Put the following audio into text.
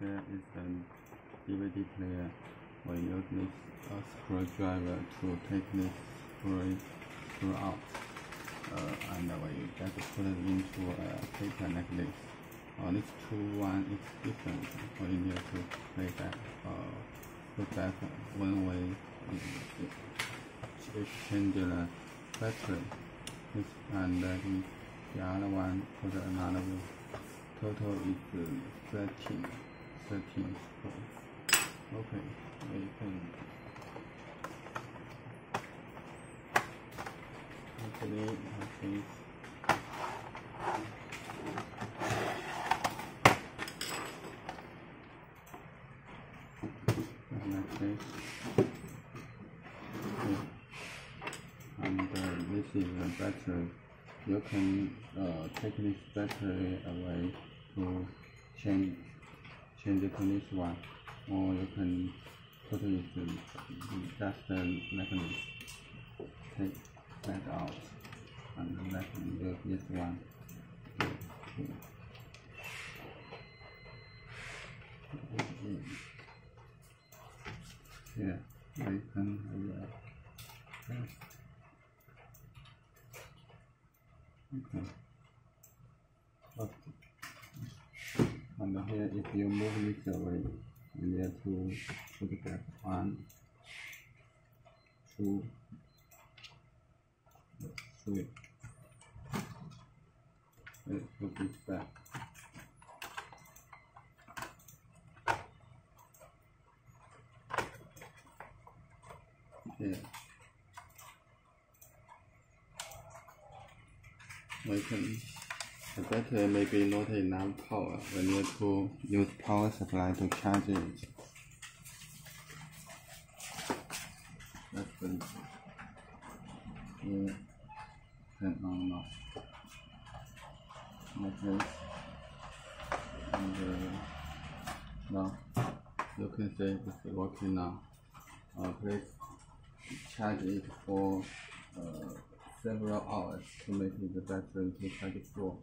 Here is a DVD player. We use this uh, screwdriver to take this screw, out. Uh, and we just put it into a paper like this. Uh, this two one is different. We need to play back, uh, put back when we exchange the battery. This and uh, the other one put another one. Total is uh, 13, 13 screws. Okay, we can actually this. Okay. And uh, this is the battery. You can uh, take this battery away to change change to this one, or you can put it in just uh, like this. Take that out and let me use this one. Here, we can have. Okay. And here, if you move it away, you need to put it back one, two, three. Let's put this back. Here. We battery may be not enough power. We need to use power supply to charge it. That's. Here, turn on now. This. And uh, now you can see it's working now. Uh, please charge it for uh, several hours to make the battery to charge full.